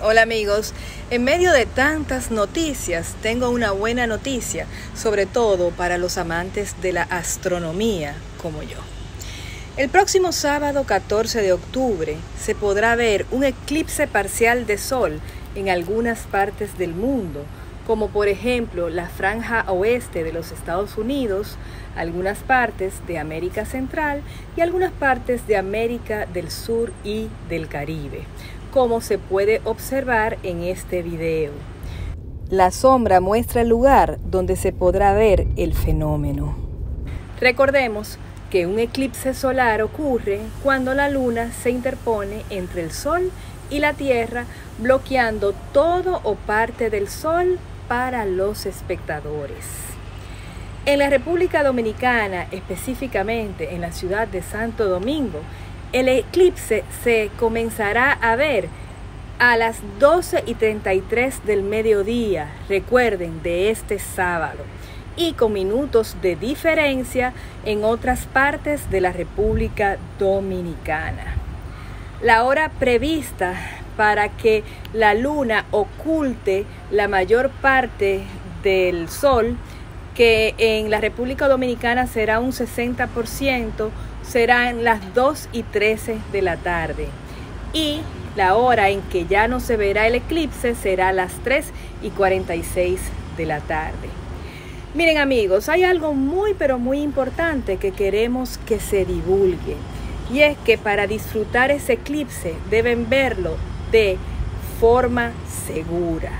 Hola amigos, en medio de tantas noticias tengo una buena noticia, sobre todo para los amantes de la astronomía como yo. El próximo sábado 14 de octubre se podrá ver un eclipse parcial de sol en algunas partes del mundo, como por ejemplo la franja oeste de los Estados Unidos, algunas partes de América Central y algunas partes de América del Sur y del Caribe como se puede observar en este video. La sombra muestra el lugar donde se podrá ver el fenómeno. Recordemos que un eclipse solar ocurre cuando la luna se interpone entre el sol y la tierra, bloqueando todo o parte del sol para los espectadores. En la República Dominicana, específicamente en la ciudad de Santo Domingo, el eclipse se comenzará a ver a las 12 y 33 del mediodía, recuerden, de este sábado, y con minutos de diferencia en otras partes de la República Dominicana. La hora prevista para que la luna oculte la mayor parte del sol, que en la República Dominicana será un 60%, serán las 2 y 13 de la tarde. Y la hora en que ya no se verá el eclipse será las 3 y 46 de la tarde. Miren amigos, hay algo muy pero muy importante que queremos que se divulgue. Y es que para disfrutar ese eclipse deben verlo de forma segura.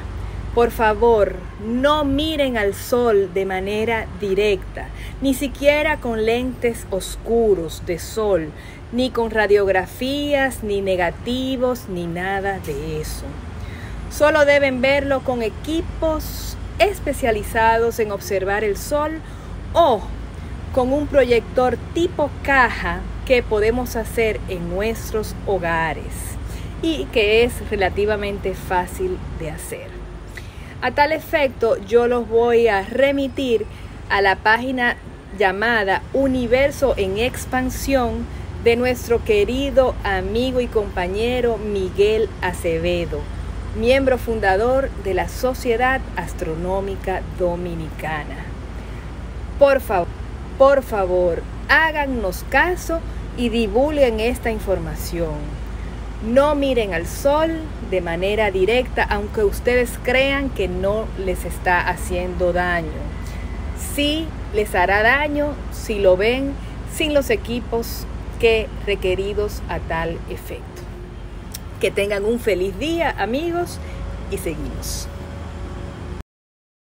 Por favor, no miren al sol de manera directa, ni siquiera con lentes oscuros de sol, ni con radiografías, ni negativos, ni nada de eso. Solo deben verlo con equipos especializados en observar el sol o con un proyector tipo caja que podemos hacer en nuestros hogares y que es relativamente fácil de hacer. A tal efecto, yo los voy a remitir a la página llamada Universo en Expansión de nuestro querido amigo y compañero Miguel Acevedo, miembro fundador de la Sociedad Astronómica Dominicana. Por favor, por favor, háganos caso y divulguen esta información. No miren al sol de manera directa, aunque ustedes crean que no les está haciendo daño. Sí les hará daño si lo ven sin los equipos que requeridos a tal efecto. Que tengan un feliz día, amigos, y seguimos.